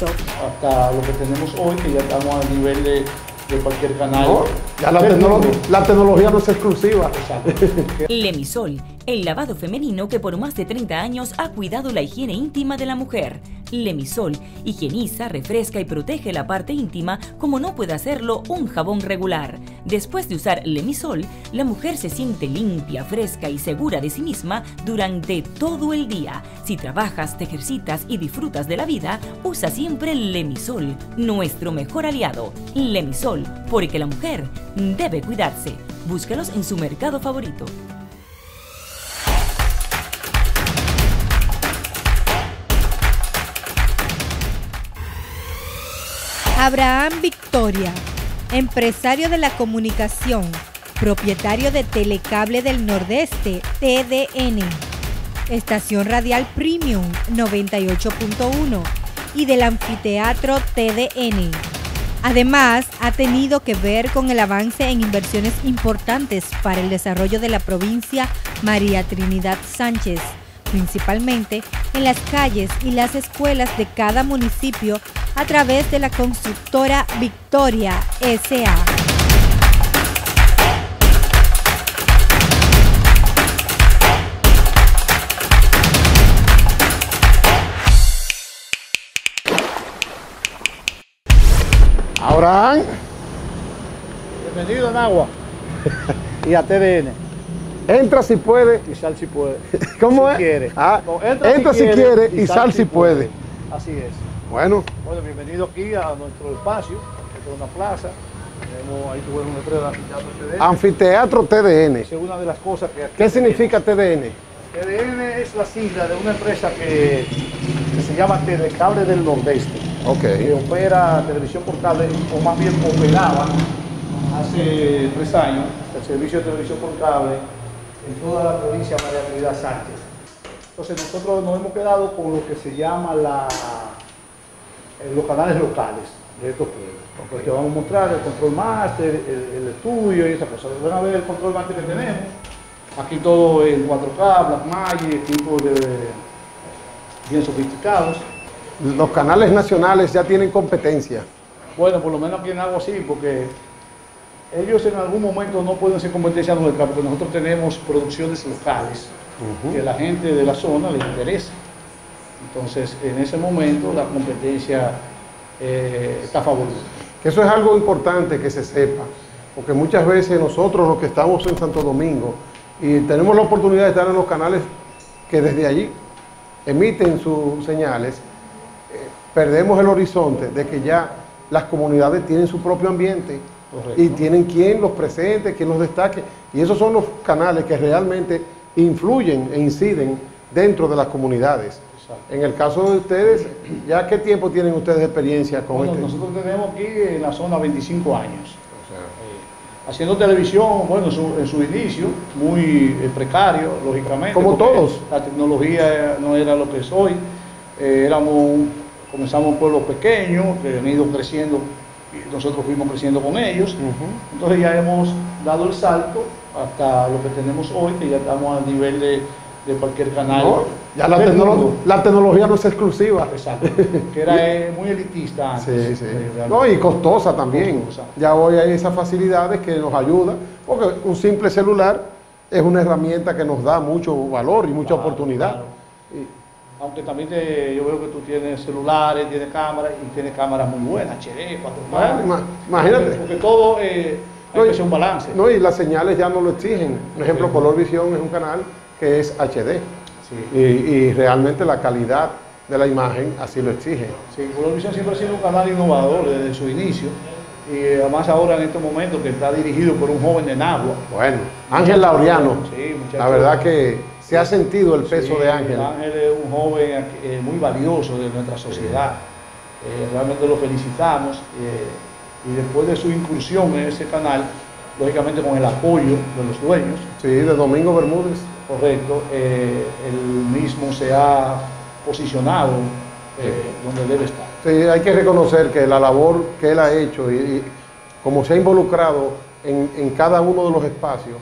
regreso, hasta lo que tenemos hoy, que ya estamos a nivel de, de cualquier canal. No, ya la, la tecnología no es exclusiva. Lemisol, el lavado femenino que por más de 30 años ha cuidado la higiene íntima de la mujer. Lemisol higieniza, refresca y protege la parte íntima como no puede hacerlo un jabón regular. Después de usar Lemisol, la mujer se siente limpia, fresca y segura de sí misma durante todo el día. Si trabajas, te ejercitas y disfrutas de la vida, usa siempre Lemisol, nuestro mejor aliado. Lemisol, porque la mujer debe cuidarse. Búscalos en su mercado favorito. Abraham Victoria, empresario de la comunicación, propietario de Telecable del Nordeste, TDN, Estación Radial Premium 98.1 y del Anfiteatro TDN. Además, ha tenido que ver con el avance en inversiones importantes para el desarrollo de la provincia María Trinidad Sánchez, principalmente en las calles y las escuelas de cada municipio a través de la constructora Victoria SA. Abraham, Bienvenido a Nagua y a TDN. entra si puede. Y sal si puede. ¿Cómo si es? Quiere. Ah, No, entra si quiere y sal si puede. Así es. Bueno, Bueno, bienvenido aquí a nuestro espacio. Esta es una plaza. Tenemos ahí tuve un letrero de anfiteatro TDN. anfiteatro TDN. Es una de las cosas que aquí ¿Qué significa TDN? TDN es la sigla de una empresa que, que se llama Telecable del Nordeste. que Ok. opera televisión por cable, o más bien operaba hace tres años el servicio de televisión por cable en toda la provincia de María Trinidad Sánchez. Entonces nosotros nos hemos quedado con lo que se llama la, los canales locales de estos pueblos. Porque vamos a mostrar el control master, el, el estudio y esas cosas. Van a ver el control master que tenemos. Aquí todo en 4K, Blackmagic, equipos de, bien sofisticados. Los canales nacionales ya tienen competencia. Bueno, por lo menos aquí en algo así, porque ellos en algún momento no pueden ser competencia nuestra, porque nosotros tenemos producciones locales que a la gente de la zona le interesa. Entonces, en ese momento la competencia eh, está favorita. Que eso es algo importante que se sepa, porque muchas veces nosotros los que estamos en Santo Domingo y tenemos la oportunidad de estar en los canales que desde allí emiten sus señales, eh, perdemos el horizonte de que ya las comunidades tienen su propio ambiente Correcto. y tienen quien los presente, quien los destaque, y esos son los canales que realmente influyen e inciden dentro de las comunidades. En el caso de ustedes, ¿ya qué tiempo tienen ustedes de experiencia con Bueno, este? nosotros tenemos aquí en la zona 25 años. Eh, haciendo televisión, bueno, en su, en su inicio, muy eh, precario, lógicamente. Como todos. La tecnología no era lo que es hoy. Eh, éramos, comenzamos un pueblo pequeño, que han ido creciendo, y nosotros fuimos creciendo con ellos. Entonces ya hemos dado el salto hasta lo que tenemos hoy, que ya estamos a nivel de, de cualquier canal. No, ya la, tecnología no es exclusiva. Exacto, que era eh, muy elitista antes. Sí, sí. eh. No, y costosa también. Costosa. Ya hoy hay esas facilidades que nos ayudan, porque un simple celular es una herramienta que nos da mucho valor y mucha Claro, oportunidad. claro. Aunque también te- yo veo que tú tienes celulares, tienes cámaras y tienes cámaras muy buenas, HD, 4K. Bueno, ima- imagínate. Porque todo eh, hay No, que hacer un balance. No, y las señales ya no lo exigen. Por ejemplo. Color Visión es un canal que es HD. Sí. Y, y realmente la calidad de la imagen así lo exige. Sí, Colorvisión siempre ha sido un canal innovador desde su inicio y eh, además ahora en estos momentos que está dirigido por un joven de Nagua. Bueno, Ángel Laureano, Sí, la verdad que se ha sentido el peso Sí, de Ángel. Ángel es un joven eh, muy valioso de nuestra sociedad. Eh, realmente lo felicitamos eh, y después de su incursión en ese canal, lógicamente con el apoyo de los dueños, Sí, de Domingo Bermúdez. Correcto, eh, él mismo se ha posicionado eh, donde debe estar. Sí, hay que reconocer que la labor que él ha hecho y, y como se ha involucrado en, en cada uno de los espacios,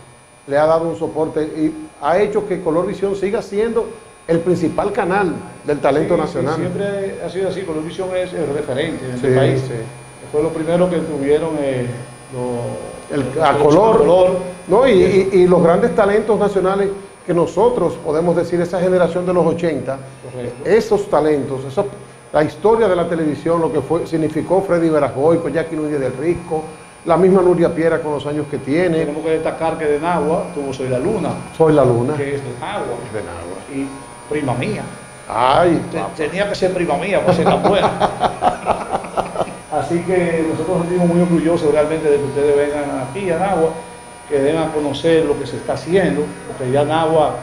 le ha dado un soporte y ha hecho que Color Visión siga siendo el principal canal del talento Sí, nacional. sí, siempre ha sido así, Colorvisión es el referente en este país. Fue lo primero que tuvieron eh, El- a color, color. ¿no? Y, y- y los grandes talentos nacionales que nosotros podemos decir, esa generación de los 80, Correcto. esos talentos, esos- la historia de la televisión, lo que fue, significó Freddy Verajoy con Jackie Núñez del Risco, la misma Nuria Piera con los años que tiene, Tenemos que destacar que de Nagua tuvo Soy la Luna, Soy la Luna. que es de Nagua, de Nagua. y prima mía. Ay, Te- Tenía que ser prima mía para ser tan buena. Así que nosotros nos sentimos muy orgullosos realmente de que ustedes vengan aquí a Nagua, que den a conocer lo que se está haciendo, porque ya Nagua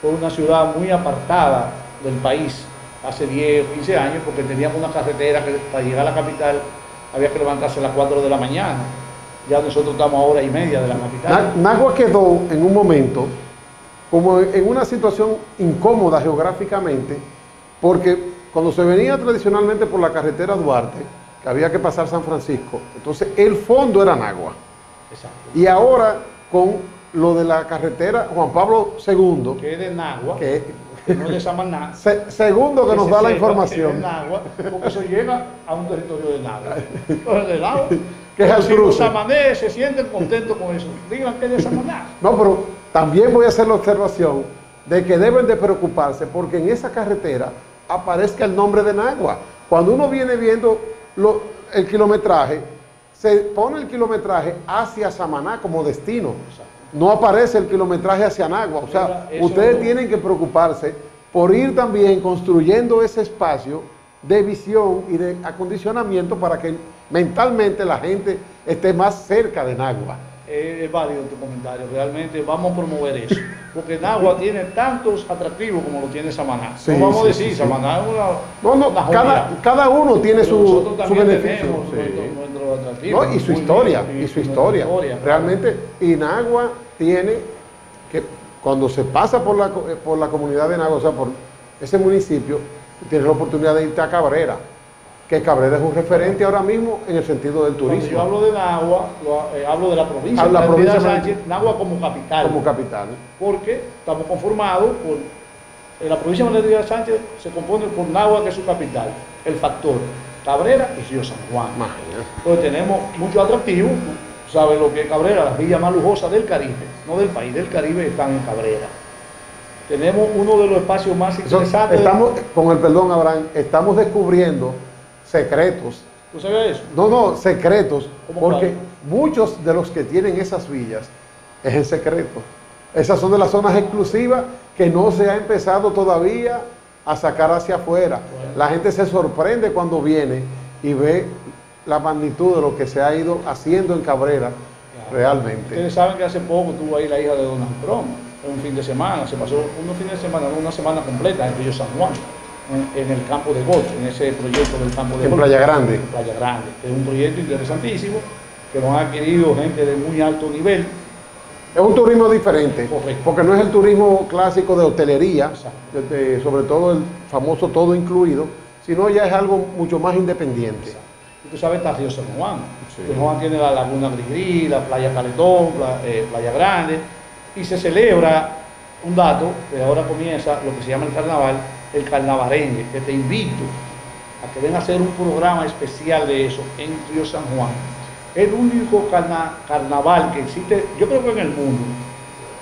fue una ciudad muy apartada del país hace 10 o 15 años, porque teníamos una carretera que para llegar a la capital había que levantarse a las 4 de la mañana. Ya nosotros estamos a hora y media de la capital. Na- Nagua quedó en un momento como en una situación incómoda geográficamente, porque cuando se venía tradicionalmente por la carretera Duarte, que había que pasar San Francisco, entonces el fondo era Nagua. Exacto. Y ahora con lo de la carretera Juan Pablo II, Que es de Nagua, que no de Samaná. se- segundo que nos se da la que información, es Nagua, porque eso llega a un territorio de Nagua. Entonces, de lado, Que es si los samanés se sienten contentos con eso, digan que es de Samaná. No, pero también voy a hacer la observación de que deben de preocuparse porque en esa carretera aparezca el nombre de Nagua. Cuando uno viene viendo lo- el kilometraje, se pone el kilometraje hacia Samaná como destino. No aparece el kilometraje hacia Nagua. O sea, ustedes tienen que preocuparse por ir también construyendo ese espacio de visión y de acondicionamiento para que mentalmente la gente esté más cerca de Nagua. Eh, es válido tu comentario, realmente vamos a promover eso. Porque Nagua tiene tantos atractivos como lo tiene Samaná. Sí, no vamos sí, a decir, sí. Samaná es una. No, no, una cada, cada uno tiene Pero su, su beneficio. nuestro, nuestro. No, y su historia, bien, y su nuestra historia. Realmente, Inagua tiene que, cuando se pasa por la, por la comunidad de Inagua, o sea, por ese municipio, tienes la oportunidad de irte a Cabrera, que Cabrera es un referente ahora mismo en el sentido del Cuando yo turismo hablo de Nagua, lo- eh, hablo de la provincia Ah, la de provincia Natividad de- Sánchez, Nagua como capital. como capital. porque estamos conformados por en la provincia de Natividad Sánchez se compone por Nagua, que es su capital, el factor Cabrera y Río San Juan. Imagínate. Entonces tenemos muchos atractivos, ¿sabes lo que es Cabrera? La villa más lujosa del Caribe, no del país, del Caribe están en Cabrera. Tenemos uno de los espacios más interesantes. estamos, con el perdón, Abraham, estamos descubriendo secretos ¿Tú sabías eso? No, no, secretos, ¿Cómo porque muchos de los que tienen esas villas es en secreto. Esas son de las zonas exclusivas que no se ha empezado todavía a sacar hacia afuera. La gente se sorprende cuando viene y ve la magnitud de lo que se ha ido haciendo en Cabrera realmente. Ustedes saben que hace poco tuvo ahí la hija de Donald Trump, un fin de semana, se pasó unos fines de semana, una semana completa en Río San Juan, en, en el campo de golf, en ese proyecto del campo de En golf. Playa Grande. En Playa Grande, que es un proyecto interesantísimo, que lo han adquirido gente de muy alto nivel. Es un turismo diferente, Correcto. porque no es el turismo clásico de hotelería, de- sobre todo el famoso todo incluido, sino ya es algo mucho más independiente. Y tú sabes, está Río San Juan. Sí. San Juan tiene la Laguna Grigri, la Playa Caletón, eh, Playa Grande, y se celebra un dato, que ahora comienza lo que se llama el carnaval, el carnavarengue, que te invito a que vengan a hacer un programa especial de eso en Río San Juan. El único carna- carnaval que existe, yo creo que en el mundo,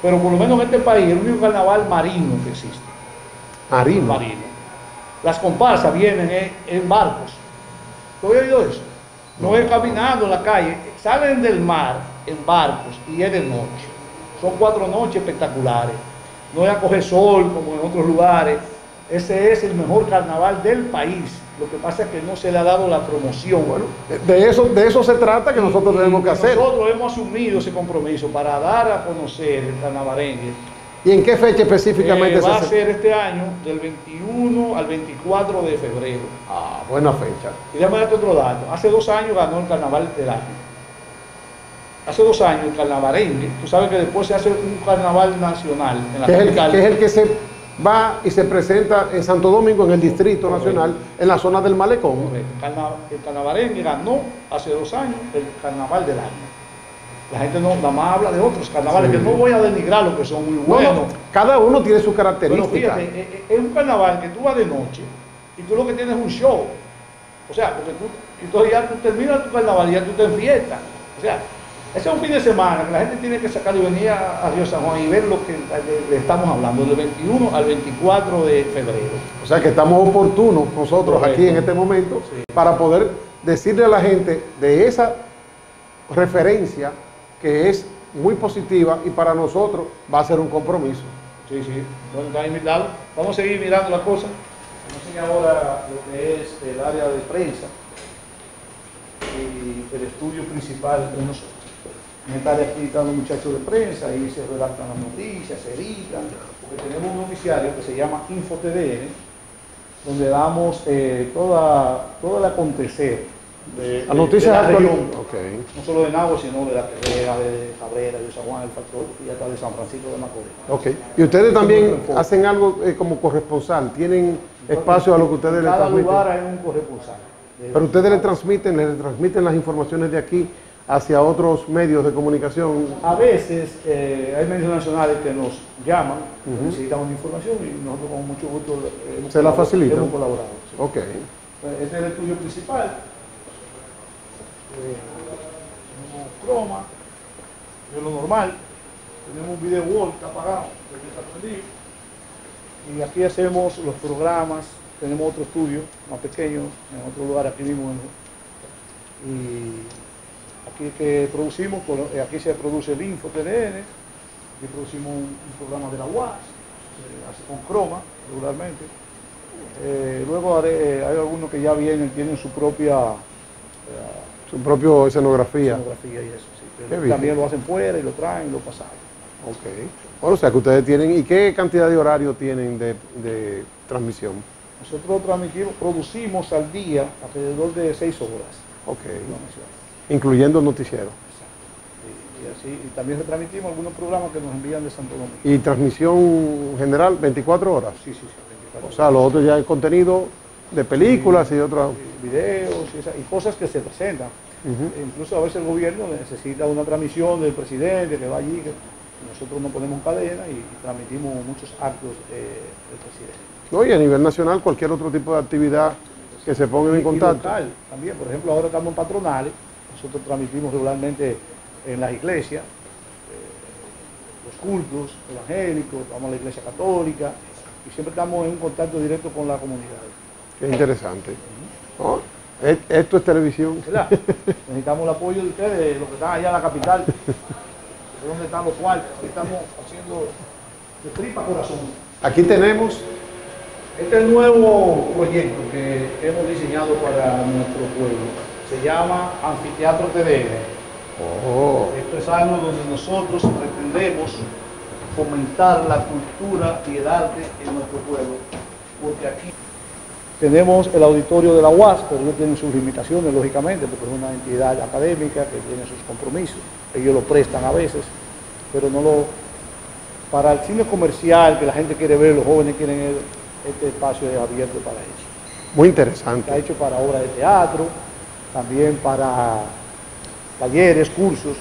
pero por lo menos en este país, el único carnaval marino que existe. Marino. Marino. Las comparsas vienen en, en barcos. ¿Tú habías oído eso? No es caminando en la calle, salen del mar en barcos y es de noche. Son cuatro noches espectaculares. No es a coger sol como en otros lugares. Ese es el mejor carnaval del país. Lo que pasa es que no se le ha dado la promoción. Bueno, De eso, de eso se trata que nosotros y- tenemos que hacer. Nosotros hemos asumido ese compromiso para dar a conocer el carnavarengue. ¿Y en qué fecha específicamente Eh, se va a ser este año del 21 al 24 de febrero. Ah, buena fecha. Y déjame darte otro dato. Hace dos años ganó el carnaval del año. Hace dos años el carnavarengue, tú sabes que después se hace un carnaval nacional en la Que es, el, capital. que es el que se va y se presenta en Santo Domingo, en el Distrito Correcto. Nacional, en la zona del Malecón. Carna- El carnavarengue ganó hace dos años el carnaval del año. La gente no, nada más habla de otros carnavales, Sí. que no voy a denigrar los que son muy No, buenos. no, cada uno tiene su Pero característica. fíjate, eh, eh, es un carnaval que tú vas de noche y tú lo que tienes es un show. O sea, porque tú, entonces ya tú terminas tu carnaval y ya tú te enfiestas. O sea, ese es un fin de semana que la gente tiene que sacar y venir a, a Río San Juan y ver lo que le, le estamos hablando, del 21 al 24 de febrero. O sea que estamos oportunos nosotros Correcto. aquí en este momento Sí. para poder decirle a la gente de esa referencia que es muy positiva y para nosotros va a ser un compromiso. Sí, sí, bueno, están invitados. Vamos a seguir mirando las cosas. Vamos a ahora lo que es el área de prensa y el estudio principal de nosotros. Aquí están los muchachos de prensa, ahí se redactan las noticias, se editan, porque tenemos un noticiario que se llama InfoTDN, donde damos eh, toda, todo el acontecer de, Las noticias de la región no solo de Nagua, sino de la Terrera, de Cabrera, de San Juan, el Factor y hasta de San Francisco de Macorís. Ok. Y ustedes también hacen algo eh, como corresponsal, tienen espacio a lo que ustedes En le cada lugar transmiten. hay un corresponsal. Pero ustedes le transmiten, le transmiten las informaciones de aquí hacia otros medios de comunicación. A veces eh, hay medios nacionales que nos llaman, Ujú. necesitan una información y nosotros con mucho gusto eh, hemos Se la facilitan. Hemos colaborado. sí. Ok. Pues Este es el estudio principal. Eh, tenemos croma, es lo normal. Tenemos un video wall que está apagado, que está prendido. Y aquí hacemos los programas. Tenemos otro estudio más pequeño, en otro lugar aquí mismo. en- Y aquí que producimos, eh, aquí se produce el Info TDN, aquí producimos un, un programa de la UAS, hace con croma regularmente. Eh, luego haré- eh, hay algunos que ya vienen, tienen su propia eh, Su propia escenografía. escenografía y eso. sí. Pero. También lo hacen fuera y lo traen y lo pasan. Ok. Bueno, o sea que ustedes tienen, ¿y qué cantidad de horario tienen de, de transmisión? Nosotros transmitimos, producimos al día alrededor de seis horas. Ok. Incluyendo el noticiero. Y, y así, y también retransmitimos algunos programas que nos envían de Santo Domingo. Y transmisión general 24 horas. Sí, sí, sí. 24 O sea, lo otro ya es contenido de películas y otras. videos y, y cosas que se presentan. E Incluso a veces el gobierno necesita una transmisión del presidente que va allí, que nosotros nos ponemos en cadena y, transmitimos muchos actos eh, del presidente. No, y a nivel nacional, cualquier otro tipo de actividad que se pongan Y- en y contacto. local también, por ejemplo, ahora estamos en patronales, nosotros transmitimos regularmente en las iglesias, eh, los cultos evangélicos, estamos en la iglesia católica y siempre estamos en un contacto directo con la comunidad. Qué interesante. No, Esto es televisión. ¿verdad? Necesitamos el apoyo de ustedes, los que están allá en la capital. ¿De dónde están los cuartos? Aquí estamos haciendo de tripa corazón. Aquí tenemos, Este es el nuevo proyecto que hemos diseñado para nuestro pueblo. Se llama Anfiteatro TDN. oh, Esto es algo donde nosotros pretendemos fomentar la cultura y el arte en nuestro pueblo. Porque aquí tenemos el auditorio de la UAS, pero ellos tienen sus limitaciones, lógicamente, porque es una entidad académica que tiene sus compromisos. Ellos lo prestan a veces, pero no lo... Para el cine comercial, que la gente quiere ver, los jóvenes quieren ver, este espacio es abierto para eso. muy Está interesante. hecho para obras de teatro, también para talleres, cursos.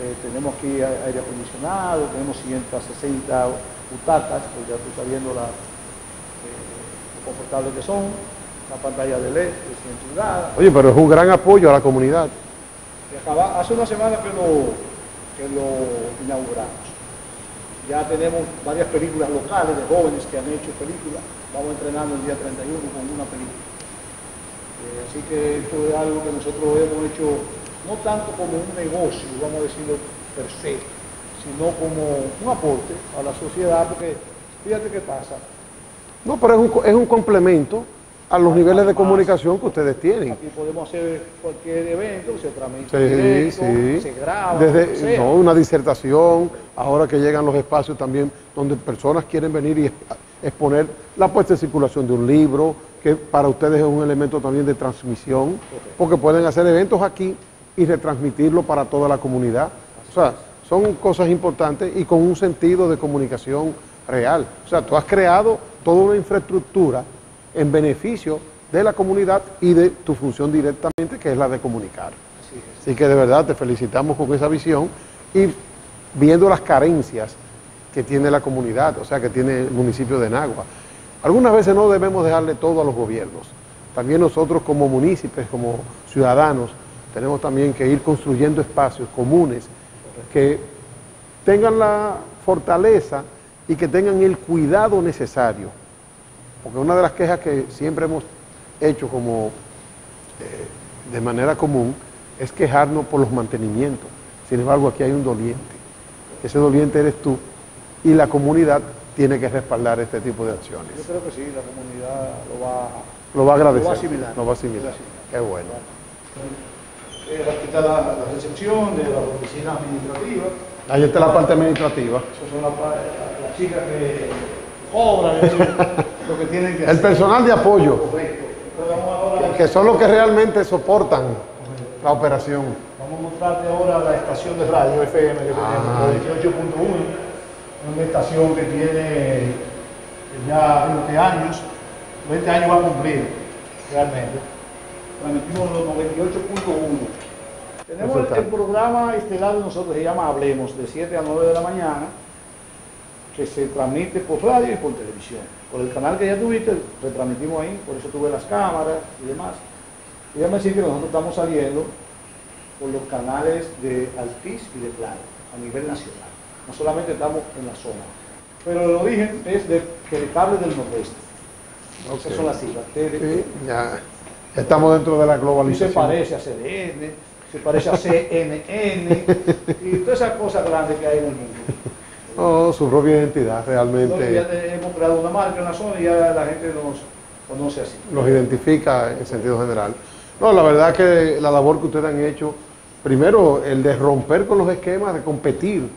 Eh, tenemos aquí aire acondicionado, tenemos 160 butacas, pues ya tú estás viendo la, eh, lo confortables que son, la pantalla de LED de 100 pulgadas. Oye, pero es un gran apoyo a la comunidad. Acaba- hace una semana que lo, que lo inauguramos. Ya tenemos varias películas locales de jóvenes que han hecho películas. Vamos entrenando el día 31 con una película. Eh, así que esto es algo que nosotros hemos hecho no tanto como un negocio, vamos a decirlo per se, sino como un aporte a la sociedad, porque fíjate qué pasa. No, pero es un, es un complemento a los niveles de comunicación que ustedes tienen. Aquí podemos hacer cualquier evento, se transmite Sí, directo, sí. se graba, Desde no, una disertación, ahora que llegan los espacios también donde personas quieren venir y exp- exponer la puesta en circulación de un libro, que para ustedes es un elemento también de transmisión, porque pueden hacer eventos aquí y retransmitirlo para toda la comunidad. O sea, son cosas importantes y con un sentido de comunicación real. O sea, tú has creado toda una infraestructura en beneficio de la comunidad y de tu función directamente, que es la de comunicar. Así que de verdad te felicitamos con esa visión y viendo las carencias que tiene la comunidad, o sea, que tiene el municipio de Nagua. Algunas veces no debemos dejarle todo a los gobiernos. También nosotros como municipios, como ciudadanos, tenemos también que ir construyendo espacios comunes que tengan la fortaleza y que tengan el cuidado necesario. Porque una de las quejas que siempre hemos hecho como eh, de manera común es quejarnos por los mantenimientos. Sin embargo, aquí hay un doliente. Ese doliente eres tú y la comunidad tiene que respaldar este tipo de acciones. Yo creo que sí, la comunidad lo va, lo va a agradecer. Lo va a asimilar. Lo va a asimilar. Qué bueno. Eh, aquí está la, la, recepción de la oficina administrativa. Ahí está la parte administrativa. Esas son las chicas que cobran lo que tienen que El personal de apoyo. Correcto. Que, que son los que realmente soportan la operación. Vamos a mostrarte ahora la estación de radio FM que ah. tenemos, 18.1 una estación que tiene eh, ya 20 años, 20 años va a cumplir realmente. Transmitimos los 98.1. Tenemos el, este programa estelar de nosotros, se llama Hablemos, de 7 a 9 de la mañana, que se transmite por radio y por televisión. Por el canal que ya tuviste, retransmitimos ahí, por eso tuve las cámaras y demás. Y déjame decir que nosotros estamos saliendo por los canales de Altiz y de Claro, a nivel nacional. No solamente estamos en la zona. Pero el origen es de Telecable del Nordeste. Esas son las siglas. Sí, ya, ya estamos dentro de la Y se globalización. parece a CDN, se parece a CNN y todas esas cosas grandes que hay en el mundo. Oh, su propia identidad ya realmente te- hemos creado una marca en la zona y ya la gente nos conoce así. los identifica en sentido general. No, la verdad que la labor que ustedes han hecho, primero el de romper con los esquemas de competir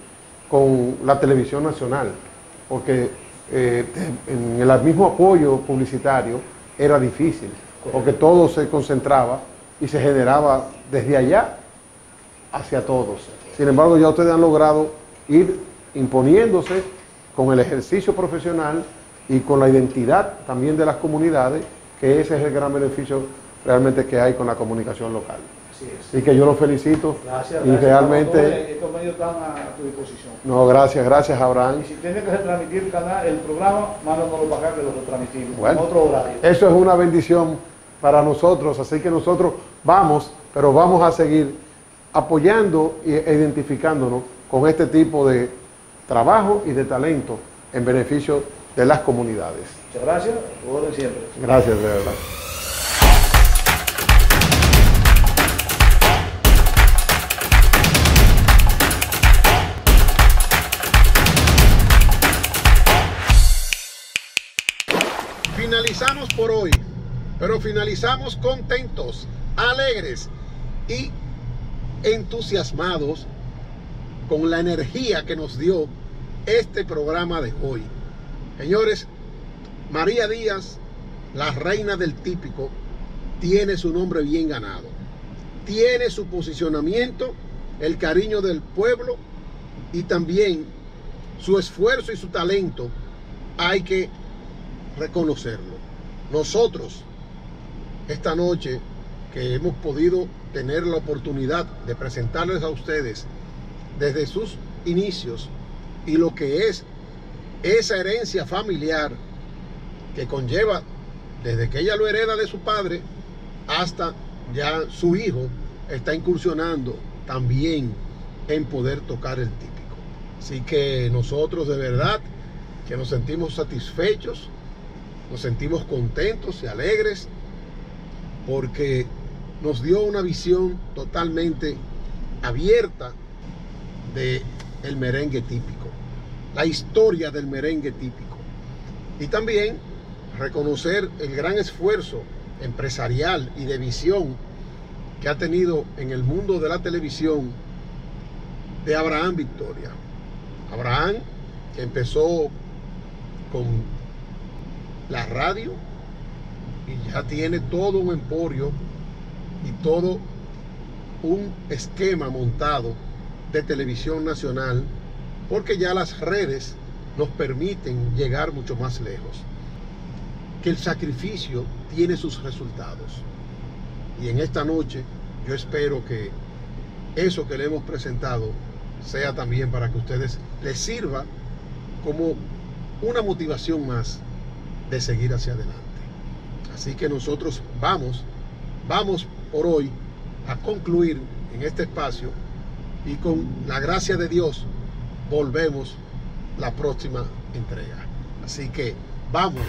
con la televisión nacional, porque eh, en el mismo apoyo publicitario era difícil, porque todo se concentraba y se generaba desde allá hacia todos. Sin embargo, ya ustedes han logrado ir imponiéndose con el ejercicio profesional y con la identidad también de las comunidades, que ese es el gran beneficio realmente que hay con la comunicación local. Y que yo los felicito Gracias. y gracias. realmente, Estos medios están a tu disposición. no, gracias, gracias Abraham. Y si tiene que retransmitir el, canal, el programa, mándanoslo para acá que lo retransmitimos Bueno. en otro horario. Eso es una bendición para nosotros, así que nosotros vamos, pero vamos a seguir apoyando e identificándonos con este tipo de trabajo y de talento en beneficio de las comunidades. Muchas gracias. Orden siempre. Gracias, de verdad. Finalizamos por hoy, pero finalizamos contentos, alegres y entusiasmados con la energía que nos dio este programa de hoy. Señores, María Díaz, la reina del típico, tiene su nombre bien ganado. Tiene su posicionamiento, el cariño del pueblo y también su esfuerzo y su talento hay que reconocerlo. Nosotros, esta noche que hemos podido tener la oportunidad de presentarles a ustedes desde sus inicios y lo que es esa herencia familiar que conlleva desde que ella lo hereda de su padre hasta ya su hijo está incursionando también en poder tocar el típico. Así que nosotros de verdad que nos sentimos satisfechos, nos sentimos contentos y alegres porque nos dio una visión totalmente abierta de el merengue típico, la historia del merengue típico. Y también reconocer el gran esfuerzo empresarial y de visión que ha tenido en el mundo de la televisión de Abraham Victoria. Abraham empezó con la radio y ya tiene todo un emporio y todo un esquema montado de televisión nacional porque ya las redes nos permiten llegar mucho más lejos. Que el sacrificio tiene sus resultados. Y en esta noche yo espero que eso que le hemos presentado sea también para que ustedes les sirva como una motivación más de seguir hacia adelante. Así que nosotros vamos, vamos por hoy a concluir en este espacio y con la gracia de Dios volvemos la próxima entrega. Así que vamos.